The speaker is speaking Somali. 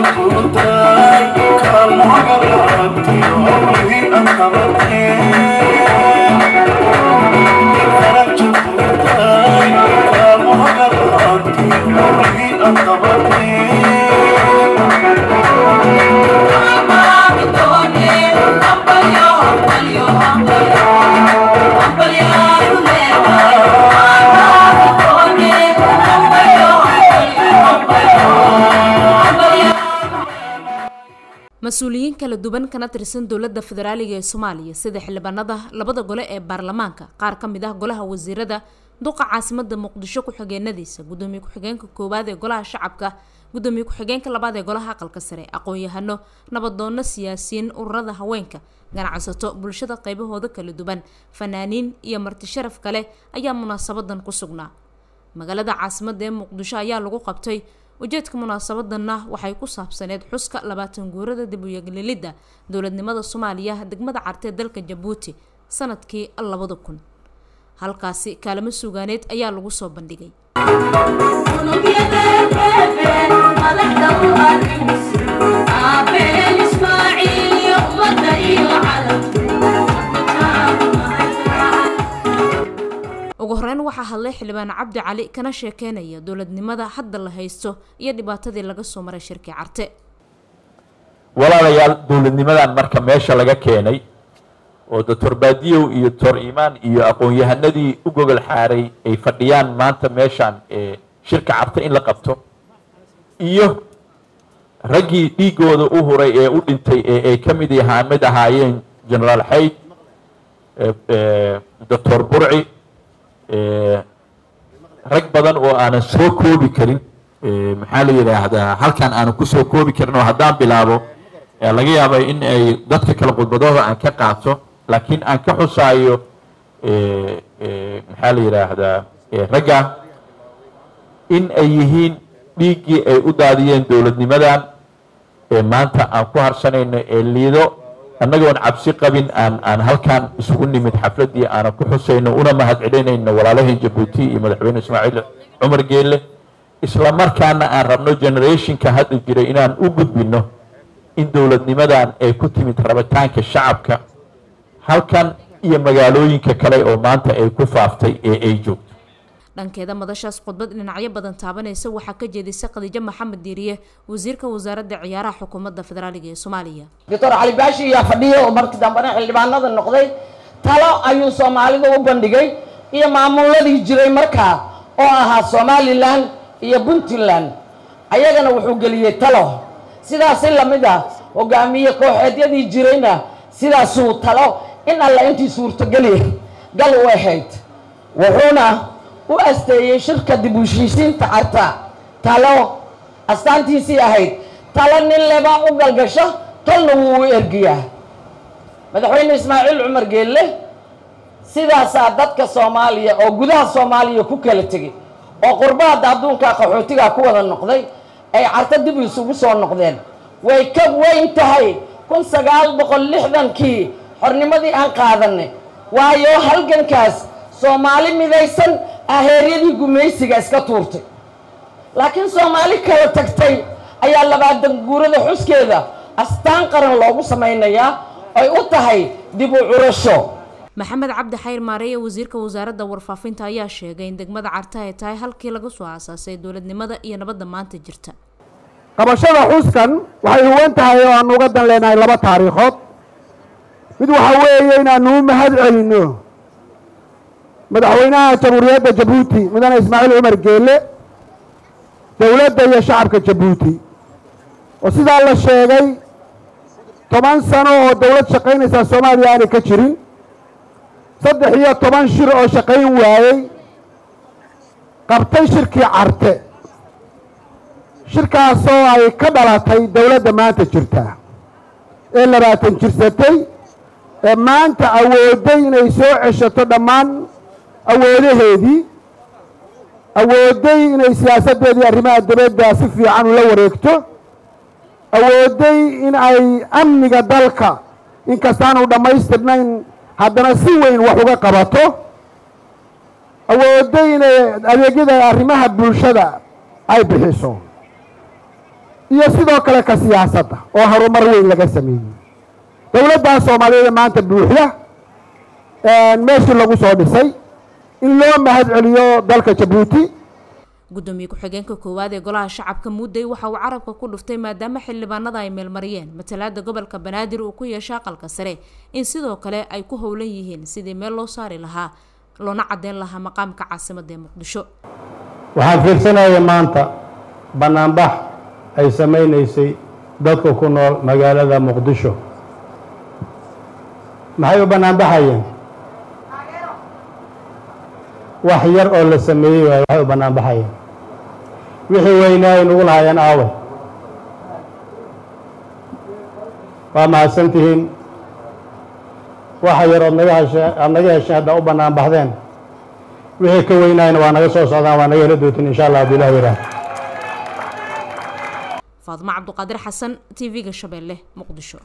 جبتاي كالمعرض يوم ذي أنقذتني mas'uuliyiin kala duwan kana tirsan dowladda federaaliga ee soomaaliya. Sida xildhibaanada labada gole ee baarlamaanka qaar ka mid ah golaha wasiirada duqa caasimada muqdisho ku-xigeenadiisa gudoomiye ku-xigeenka koowaad ee golaha shacabka gudoomiye ku-xigeenka labaad ee golaha aqalka sare aqoon-yahano nabadoono siyaasiyiin ururada haweenka ganacsato bulshada qaybahooda kala duwan fanaaniin iyo marti sharaf kale ayaa munaasabadan ku sugnaa. Magaalada caasimada ee muqdisho ayaa lagu qabtay ujeedka munaasabadanna waxay ku saabsaneyd xuska labaatan guurada dib u yeglilidda dowladnimada soomaaliya degmada cartee dalka jabuuti sannadkii labada kun. Halkaasi kaalamo suugaaneed ayaa lagu soo bandhigay ugu horeyn waxaa hadlay xildhibaan cabdi cali kana sheekeynaya dowladnimada hadda la haysto iyo dhibaatadii laga soo maray shirkii carte. Walaalayaal dowladnimadan marka meesha laga keenay oo doctor baadiyow iyo doctor imaan iyo aqoon-yahanadii u gogol xaaray ay fadhiyaan maanta meeshaan ee shirka carte in la qabto iyo raggii dhiigooda u huray ee u dhintay ee ay ka mid mid ahaayeen generaal xayd doctor burci rag badan oo aanan soo koobi karin maxaa la yidhaahdaa halkan aanan ku soo koobi karin oo haddaan bilaabo laga yaabay in ay dadka kale khudbadooda aan ka qaato laakiin aan ka xusaayo maxaa la yidhaahdaa ragga in ay yihiin dhiiggii ay u daadiyeen dowladnimadan ee maanta aan ku harsanayno ee liido annagoon cabsi qabin aan aan halkan isugu nimid xafladdii aanan ku xusayno una mahad celinayno jabuuti iyo madaxweyne ismaaciil cumar geelle. Isla aan rabno generationka hadda jiray inaan u gudbino in dowladnimadan ay ku timid rabitaanka shacabka halkan iyo magaalooyinka kale oo maanta ay ku faaftay ee ay joogto dhankeeda madashaas khudbad dhinacyo badan taabanaysa waxaa ka jeedisay khadiijo maxamed diiriye wasiirka wasaaradda ciyaaraha xukuumadda federaaliga ee soomaaliya. Doctor cali baashi ayaa fadhiya oo markii dambena xildhibaanada noqday. Talo ayuu soomaalida u bandhigay iyo maamuladii jiray markaa oo ahaa somalilan iyo puntland. Ayagana wuxuu geliyey talo. Sidaasi la mid ah hogaamiye kooxeedyadii jirayna sidaasuu talo. In alla intii suurtogeli gal u ahayd wuxuuna u asteeyey shirka dib u carta. Talo astaantiisii ahayd. Talo nin leba u galgasho tolna wuu u ergiyaa. Madaxweyne ismaaciil cumar geelle sidaasaa dadka soomaaliya oo gudaha soomaaliya ku kala tegay oo qurbahadda adduunka qaxootigaa ku wada noqday ay carto dib isugu soo noqdeen. Way ka weyn tahay kun sagaal boqol lixdankii xornimadii aan qaadanay waayo halgankaas soomaali midaysan aheeryadii gumaysiga iska tuurtay. Laakiin soomaali kala tagtay ayaa labaatan guurada xuskeeda astaan qaran loogu samaynayaa ay u tahay dib u curasho. Maxamed cabdi xayr maareeye wasiirka wasaaradda warfaafinta ayaa sheegay in degmada carta ay tahay halkii laga soo aasaasay dowladnimada iyo nabadda maanta jirta. Qabashada xuskan waxay huwan tahay oo aanu uga dan leenahay laba taariikhood. Mid waxaa weeye inaanu u mahad celinno madaxweynaha jamhuuriyadda jabuuti mudane ismaaciil cumar geelle dowladda iyo shacabka jabuuti. Oo sidaa la sheegay toban sano oo dowlad shaqaynaysaa soomaaliya aanay ka jirin saddex iyo toban shir oo shaqayn waayey qabtay shirkii carte. Shirkaasoo ay ka dhalatay dowladda maanta jirta ee labaatan jirsatay ee maanta awooday inay soo ceshato dhammaan awoodaheedii awooday inay siyaasaddeedii arrimaha dibadda si fiican ula wareegto awooday in ay amniga dalka inkastaanu dhammaystirnayn haddana si weyn wax uga qabato awooday inay adeegyada arrimaha bulshada ay bixiso iyo sidoo kale ka siyaasadda oo horumar weyn laga sameeyey. Dowladdaa soomaaliyeed ee maanta buuxda meeshii lagu soo dhisay in loo mahad celiyo dalka jabuuti. Gudoomiye ku-xigeenka koowaad ee golaha shacabka muudey waxa uu carabka ku dhuftay maadaama xildhibaanada ay meelmariyeen. Matalaada gobolka banaadir uu ku yeesha aqalka sare. In sidoo kale ay ku howlan yihiin sidii meel loo saari lahaa loona caddeyn lahaa maqaamka caasimada ee muqdisho. Waxaan fiirsanaya maanta banaanbax ay samaynaysay dadka ku nool magaalada muqdisho. Maxay u banaanbaxayeen wax yar oo la sameeyey waay waxay u banaanbaxayeen wixii weynaa ay nugu lahaayeen aawe. Waa mahadsantihiin waxa yar ood naga heshe aada naga hesheen haddaa u bannaan baxdeen. Wixii ka weynaayna waa naga soo socdaan waa naga hela dootin insha allah hadduu ilah yidhaah faadimo cabduqaadir xasan t v-ga shabeelle muqdisho